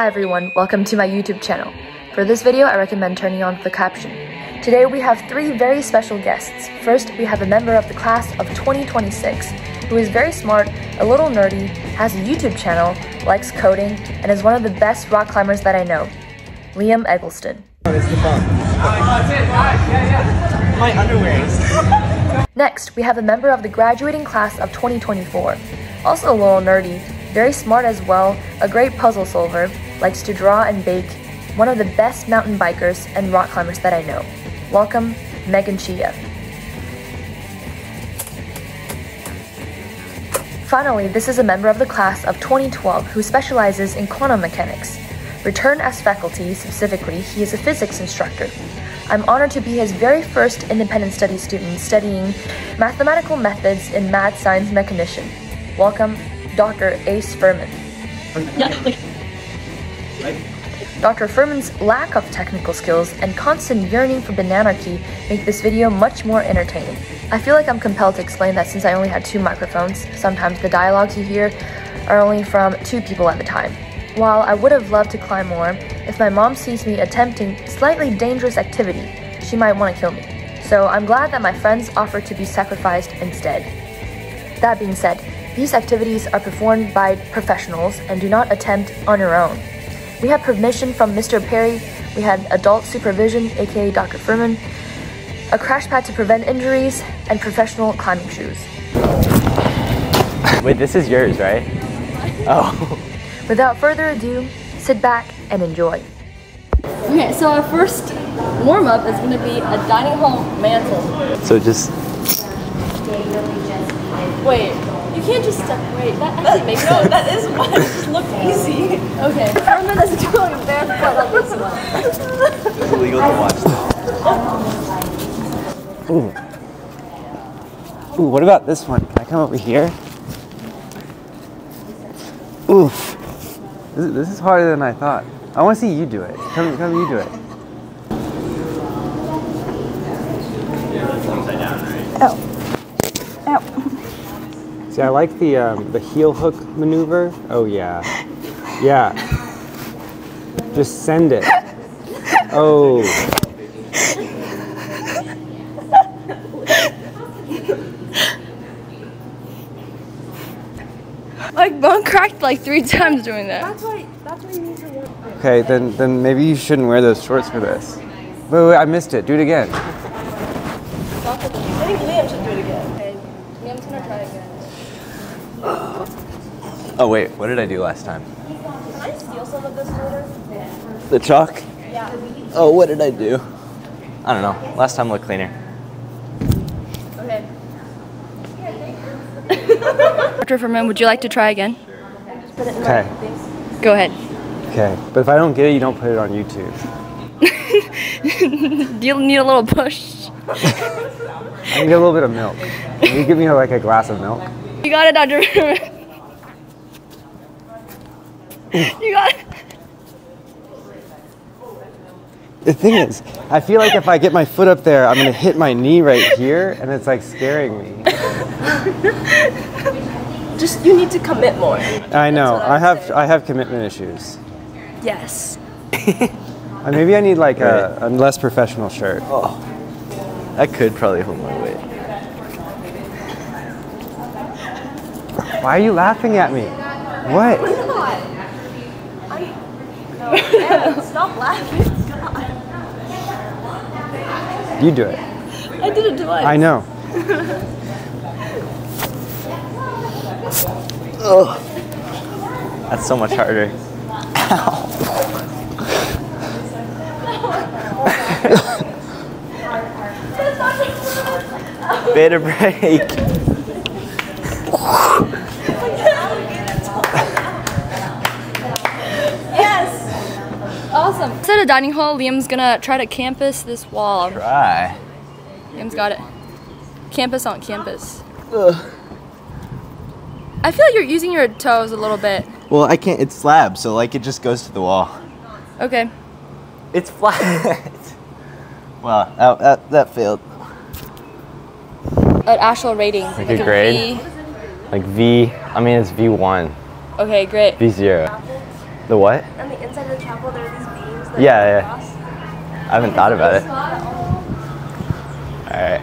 Hi everyone, welcome to my YouTube channel. For this video, I recommend turning on the caption. Today we have three very special guests. First, we have a member of the class of 2026 who is very smart, a little nerdy, has a YouTube channel, likes coding, and is one of the best rock climbers that I know. Liam Eggleston. My underwear. Next, we have a member of the graduating class of 2024. Also a little nerdy, very smart as well, a great puzzle solver, likes to draw and bake, one of the best mountain bikers and rock climbers that I know. Welcome, Meghan Chia. Finally, this is a member of the class of 2012 who specializes in quantum mechanics. Returned as faculty, specifically, he is a physics instructor. I'm honored to be his very first independent study student studying mathematical methods in mad science mechanician. Welcome, Dr. Ace Furman. Dr. Furman's lack of technical skills and constant yearning for bananarchy make this video much more entertaining. I feel like I'm compelled to explain that since I only had two microphones, sometimes the dialogues you hear are only from two people at a time. While I would have loved to climb more, if my mom sees me attempting slightly dangerous activity, she might want to kill me. So I'm glad that my friends offered to be sacrificed instead. That being said, these activities are performed by professionals and do not attempt on your own. We had permission from Mr. Perry, we had adult supervision, aka Dr. Furman, a crash pad to prevent injuries, and professional climbing shoes. Wait, this is yours, right? Oh. Without further ado, sit back and enjoy. Okay, so our first warm up is going to be a dining hall mantle. So just. Wait, you can't just step. Wait, that actually makes no. That is what it just looked easy. Okay, Furman is doing barefoot on this one. It's illegal to watch this. Ooh. Ooh, what about this one? Can I come over here? Oof. This is, this is harder than I thought. I want to see you do it. Come, come, you do it. See, I like the um, the heel hook maneuver. Oh yeah, yeah. Just send it. Oh. Like bone cracked like three times doing that. That's why. That's why you need to work. Okay, then then maybe you shouldn't wear those shorts for this. Wait, wait, I missed it. Do it again. I think Liam should do it again. Okay, Liam's gonna try again. Oh wait, what did I do last time? Can I steal some of this water? The chalk? Yeah. Oh, what did I do? I don't know. Last time looked cleaner. Okay. Dr. Furman, would you like to try again? Okay, Go ahead. okay. But if I don't get it, you don't put it on YouTube. Do you need a little push? I need a little bit of milk. Can you give me like a glass of milk? You got it, Dr. Furman. you got it. The thing is, I feel like if I get my foot up there, I'm gonna hit my knee right here, and it's like scaring me. Just you need to commit more. I know. I I have say. I have commitment issues. Yes. Uh, Maybe I need like a, a less professional shirt. Oh, I could probably hold my weight. Why are you laughing at me? What? Stop laughing. You do it. I did it twice. I know. That's so much harder. Beta break. Awesome. Instead of dining hall, Liam's gonna try to campus this wall. Try. Liam's got it. Campus on campus. Ugh. I feel like you're using your toes a little bit. Well, I can't. It's slab, so like it just goes to the wall. Okay. It's flat. wow, that, that, that failed. An actual rating. Like a grade? V. Like V. I mean, it's V1. Okay, great. V0. The what? On the inside of the chapel, there are that Yeah, go yeah. across. I haven't thought about it. All right.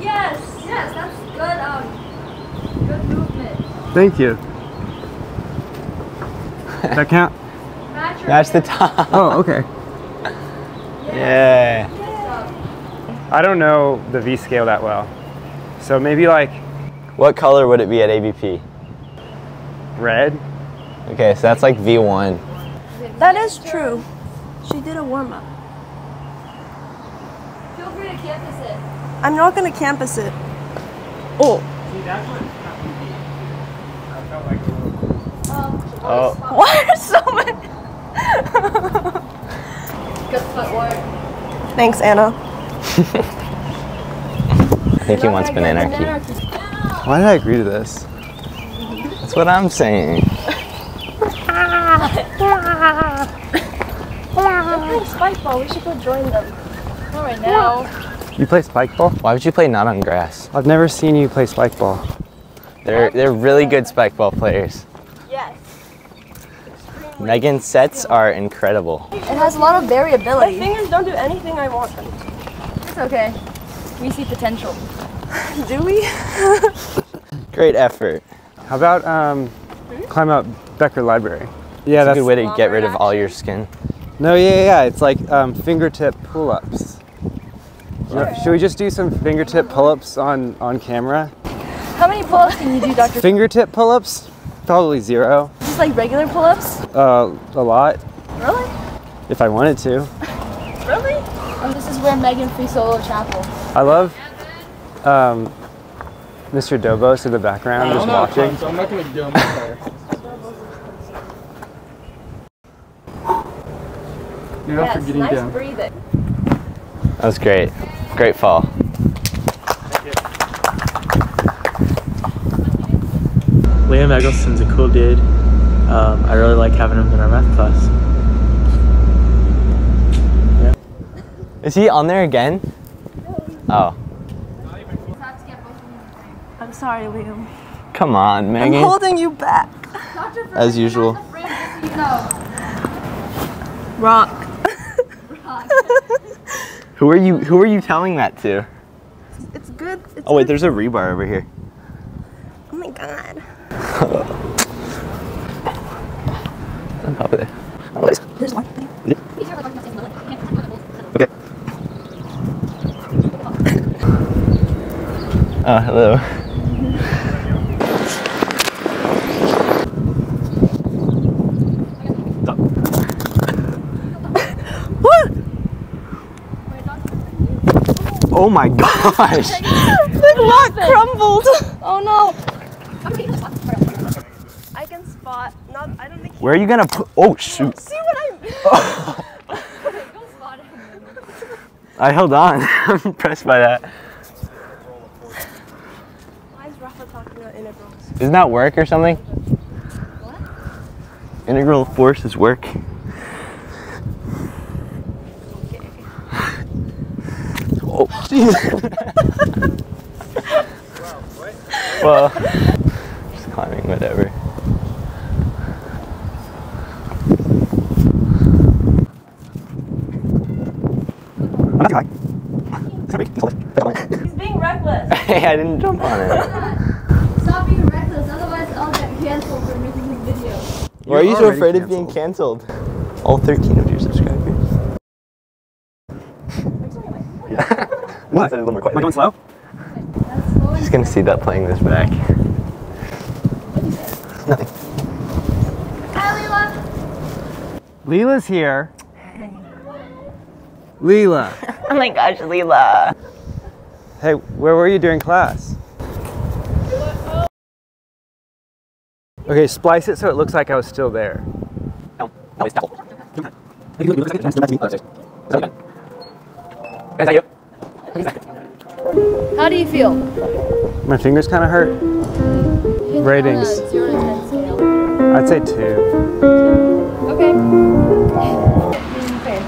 Yes, yes, that's good. Um, good movement. Thank you. That count? Match Match the top. Oh, okay. Yeah. I don't know the V scale that well. So maybe like What color would it be at ABP? red. Okay, so that's like V1. That is true. She did a warm up. Feel free to campus it. I'm not gonna campus it. Oh, See, that's what I oh. felt like Oh, why are so many? Good footwork. Thanks, Anna. I think he wants bananarchy. Why did I agree to this? That's what I'm saying. They're playing spike ball. We should go join them. All right now. You play spike ball? Why would you play not on grass? I've never seen you play spike ball. They're they're really good spike ball players. Yes. Meghan's sets are incredible. It has a lot of variability. My fingers don't do anything I want them It's okay. We see potential. Do we? Great effort. How about um, climb up Becker Library? Yeah, It's a good way to get rid of all your skin. No, yeah, yeah, yeah. It's like um, fingertip pull-ups. Should we just do some fingertip pull-ups on on camera? How many pull-ups can you do, Doctor? Fingertip pull-ups? Probably zero. Just like regular pull-ups? Uh, a lot Really? if I wanted to. Really? This is where Meghan Free Solo Chapel. I love um, Mr. Dobos in the background just watching. So I'm not gonna get on my. You're not Yes, forgetting nice down. breathing. That was great. Great fall. Liam Eggleston's a cool dude. Um, I really like having him in our math class. Is he on there again? Oh, I'm sorry, Liam. come on, man. I'm holding you back. As usual. Rock. Who are you? Who are you telling that to? It's good. It's Oh wait, good. there's a rebar over here. Oh my god. On top of there. There's one thing. Okay. Oh, hello. Oh my gosh! The rock crumbled. Oh no! I can spot. Not. I don't think. Where are you gonna put? Oh shoot! See what I I held on. I'm impressed by that. Why is Rafa talking about integrals? Isn't that work or something? Integral force is work. Oh, jeez. well, just climbing, whatever. He's being reckless. Hey, I didn't jump on it. Stop being reckless, otherwise I'll get canceled for making this video. Why are you so already afraid of being canceled? All 13 of your subscribers. What? Am I going slow? Just gonna see that playing this back. Nothing. Hi, Leela. Leela's here. Leela. Oh my gosh, Leela. Hey, where were you during class? Okay, splice it so it looks like I was still there. No, no, it's double. How do you feel? My fingers kind of hurt. Uh, Ratings. On a zero to ten scale. I'd say two. Okay. Okay.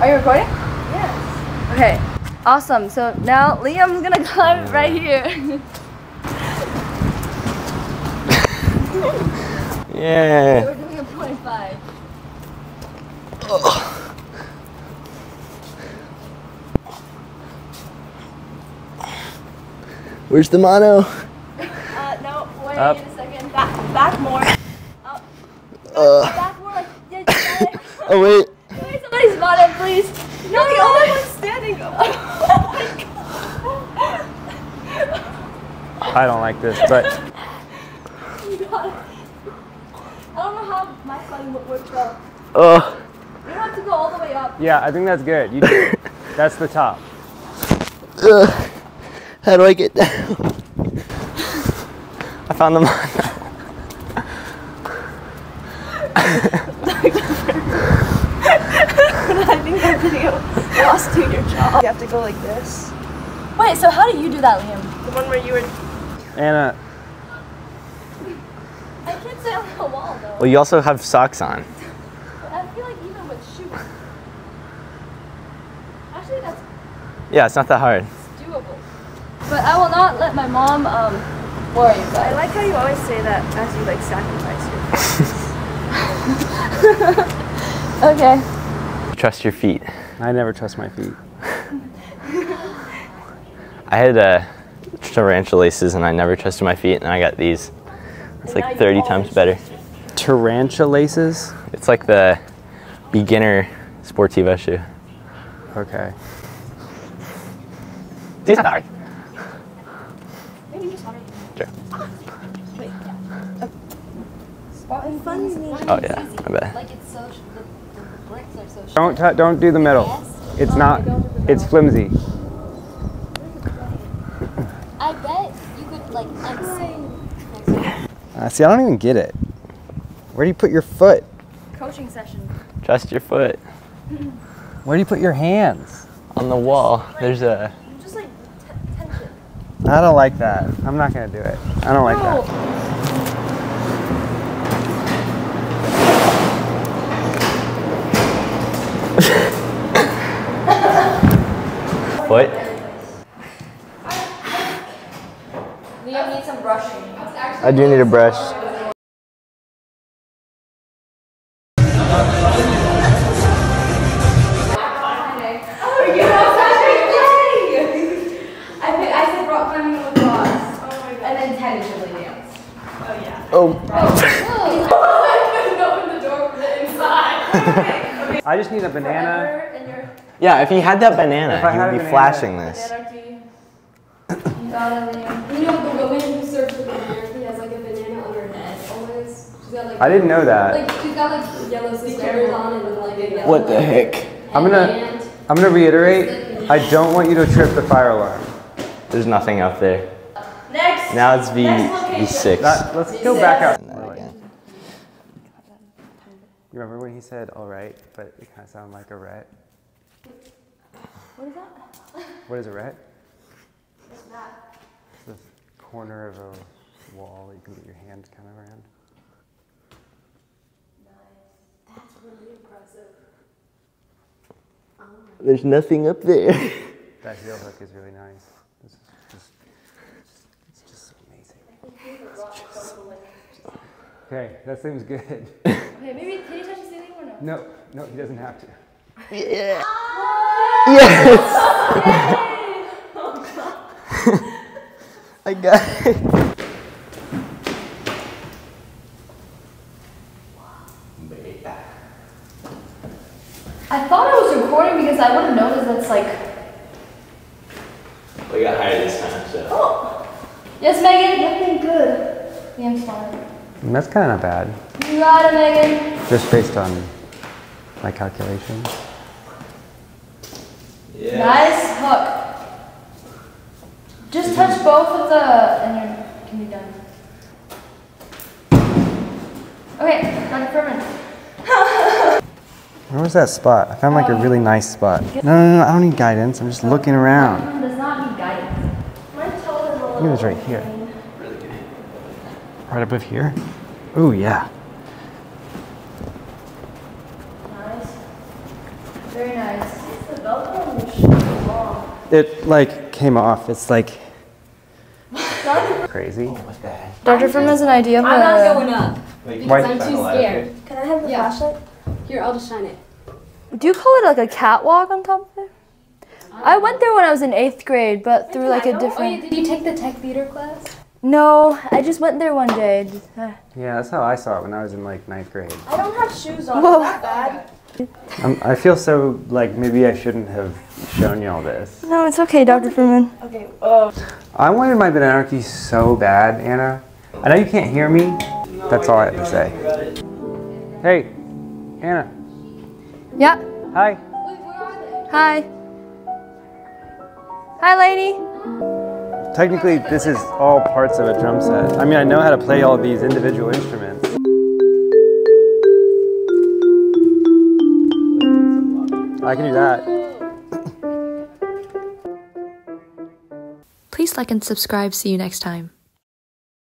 Are you recording? Yes. Okay. Awesome. So now Liam's gonna climb right here. Yeah. We're doing a point five. Where's the mono? Uh, no, wait Up. a second. Back, back more. Up. Uh, Back more. Yeah, you got it. oh wait. Wait, somebody's bottom, please. No, the only one standing. Oh my god. I don't like this, but You got it. I don't know how my climbing would work though. Oh. You have to go all the way up. yeah, I think that's good. You do. That's the top. Uh, how do I get down? I found the mono. I think that video lost you your job. You have to go like this. Wait, so how do you do that, Liam? The one where you were. Anna, I can't stay on the wall though. Well, you also have socks on. I feel like even with shoes. Actually, that's Yeah, it's not that hard. It's doable. But I will not let my mom um, worry about I like how you always say that as you like sacrifice your Okay. Trust your feet. I never trust my feet. I had uh, Tarantulaces and I never trusted my feet, and I got these. It's like 30 times better. Tarantulaces? It's like the beginner Sportiva shoe. Okay. These are. Sure. Oh yeah, I bet. Like it's so, the, the bricks are so Don't t- don't do the middle. It's not. It's flimsy. I bet you could like unsee. Uh, see, I don't even get it. Where do you put your foot? Coaching session. Trust your foot. Where do you put your hands? On the wall, there's a. Just like tension. I don't like that. I'm not gonna do it. I don't like that. Foot? Liam needs some brushing. I do need a brush. I pick, I said rock climbing and lacrosse. Oh. And then tentatively dance. Oh. Open the door from the inside. I just need a banana. And your Yeah, if he had that banana, If I he would be banana- flashing this. anarchy. You got it, You know the woman who serves the banana, has like a banana on her head always. She's got like I didn't know that. like she's got like yellow suspenders on and like a yellow What the heck? I'm gonna. I'm gonna reiterate. I don't want you to trip the fire alarm. There's nothing up there. Next. Now it's V V6. That, let's go back out. And. You remember when he said "all right," but it kind of sounded like a rat. What is that? What is a rat? It's the corner of a wall that you can get your hand kind of around. Nice. That's really impressive. Oh There's nothing up there. That heel hook is really nice. This is just, it's just so amazing. Okay, that seems good. Okay, maybe can you touch the ceiling or no? No, no, he doesn't have to. yeah. Ah! Yes. I got it. I thought I was recording because I would have noticed that's like. We got higher this time, so. Oh. Yes, Meghan. Looking good. Liam's fine. That's kind of not bad, You got it, Meghan. just based on my calculations. Nice hook. Just mm-hmm. touch both of the and you can be done. Okay, Dr. Furman. Where was that spot? I found like a really oh. nice spot. No, no, no, I don't need guidance. I'm just looking around. Does not need guidance. I think it was right here. Right above here? Ooh, yeah. Nice. Very nice. It like came off. It's like crazy. Dr. Furman has an idea of I'm not a... going up. Why- I'm too scared. Can I have the Yeah. flashlight? Here, I'll just shine it. Do you call it like a catwalk on top of it? I went there when I was in eighth grade, but through like a Oh, yeah, different. did you take the tech theater class? No, I just went there one day. Yeah, that's how I saw it when I was in like ninth grade. I don't have shoes on. Whoa. Is that bad? Um, I feel so like maybe I shouldn't have shown you all this. No, it's okay, Dr. Furman. Okay. Uh, I wanted my bananarchy so bad, Anna. I know you can't hear me. That's all I have to say. Hey, Anna. Yeah. Hi. Hi. Hi, lady. Technically, this is all parts of a drum set. I mean, I know how to play all these individual instruments. I can do that. Please like and subscribe. See you next time.